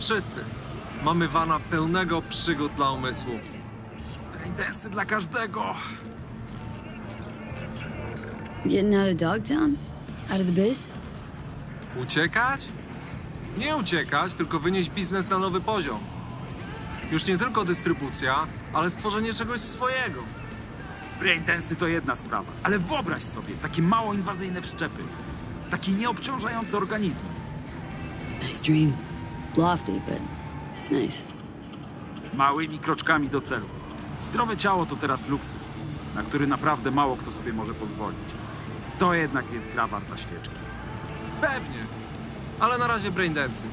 wszyscy. Mamy wana pełnego przygód dla umysłu. Intensy dla każdego. Getting out of Dogtown? Out of the biz? Uciekać? Nie uciekać, tylko wynieść biznes na nowy poziom. Już nie tylko dystrybucja, ale stworzenie czegoś swojego. Braindensy to jedna sprawa, ale wyobraź sobie takie mało inwazyjne wszczepy. Taki nieobciążający organizm. Nice dream. Lofty, but nice. Małymi kroczkami do celu. Zdrowe ciało to teraz luksus, na który naprawdę mało kto sobie może pozwolić. To jednak jest gra warta świeczki. Pewnie. Ale na razie braindensy.